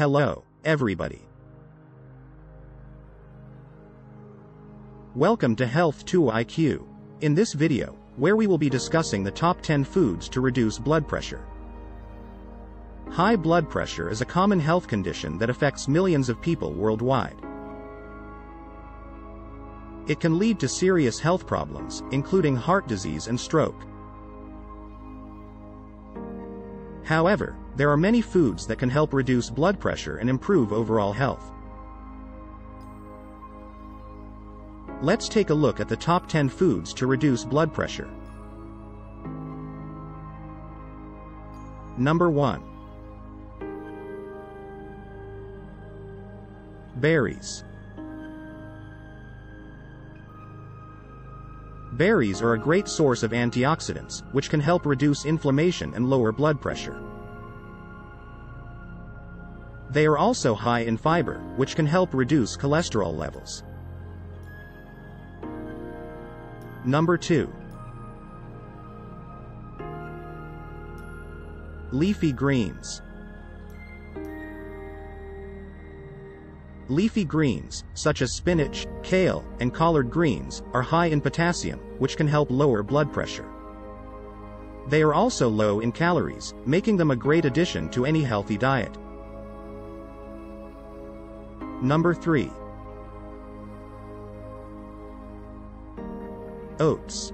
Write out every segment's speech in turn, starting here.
Hello, everybody. Welcome to Health 2 IQ. In this video, where we will be discussing the top 10 foods to reduce blood pressure. High blood pressure is a common health condition that affects millions of people worldwide. It can lead to serious health problems, including heart disease and stroke. However, there are many foods that can help reduce blood pressure and improve overall health. Let's take a look at the top 10 foods to reduce blood pressure. Number 1. Berries. Berries are a great source of antioxidants, which can help reduce inflammation and lower blood pressure. They are also high in fiber, which can help reduce cholesterol levels. Number 2. Leafy greens. Leafy greens, such as spinach, kale, and collard greens, are high in potassium, which can help lower blood pressure. They are also low in calories, making them a great addition to any healthy diet. Number 3. Oats.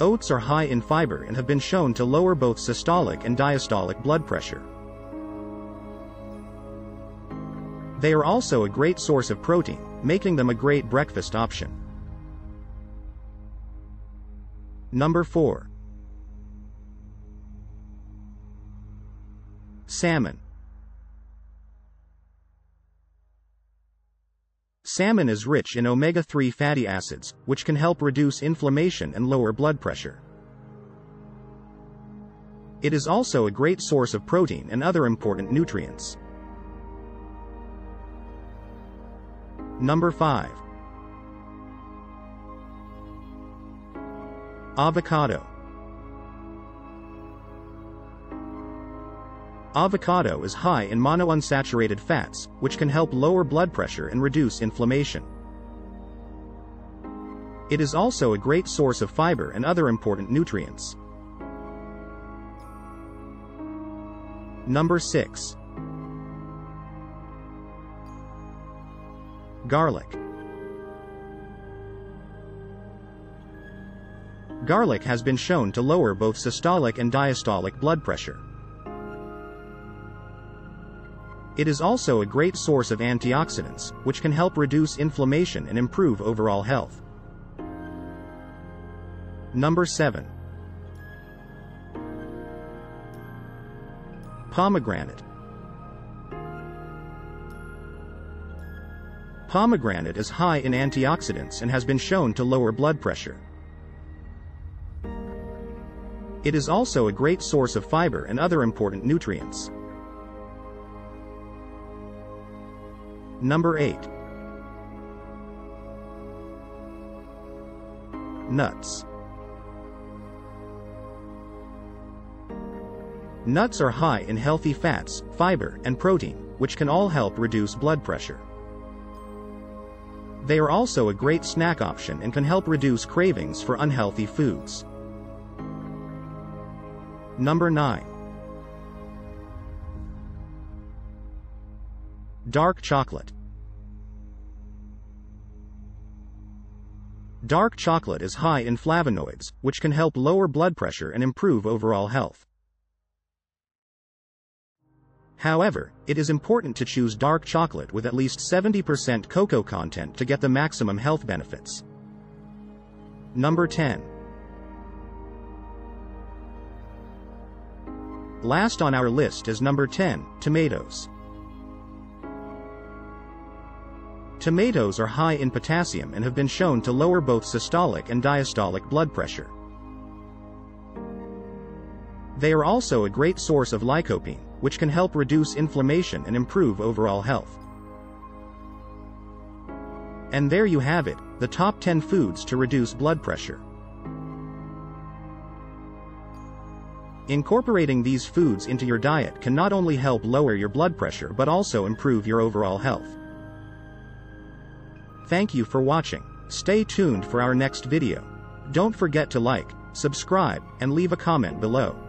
Oats are high in fiber and have been shown to lower both systolic and diastolic blood pressure. They are also a great source of protein, making them a great breakfast option. Number 4. Salmon. Salmon is rich in omega-3 fatty acids, which can help reduce inflammation and lower blood pressure. It is also a great source of protein and other important nutrients. Number 5. Avocado. Avocado is high in monounsaturated fats, which can help lower blood pressure and reduce inflammation. It is also a great source of fiber and other important nutrients. Number 6. Garlic. Garlic has been shown to lower both systolic and diastolic blood pressure. It is also a great source of antioxidants, which can help reduce inflammation and improve overall health. Number 7. Pomegranate. Pomegranate is high in antioxidants and has been shown to lower blood pressure. It is also a great source of fiber and other important nutrients. Number 8. Nuts. Nuts are high in healthy fats, fiber, and protein, which can all help reduce blood pressure. They are also a great snack option and can help reduce cravings for unhealthy foods. Number 9. Dark chocolate. Dark chocolate is high in flavonoids, which can help lower blood pressure and improve overall health. However, it is important to choose dark chocolate with at least 70% cocoa content to get the maximum health benefits. Number 10. Last on our list is number 10, tomatoes. Tomatoes are high in potassium and have been shown to lower both systolic and diastolic blood pressure. They are also a great source of lycopene, which can help reduce inflammation and improve overall health. And there you have it, the top 10 foods to reduce blood pressure. Incorporating these foods into your diet can not only help lower your blood pressure but also improve your overall health. Thank you for watching. Stay tuned for our next video. Don't forget to like, subscribe, and leave a comment below.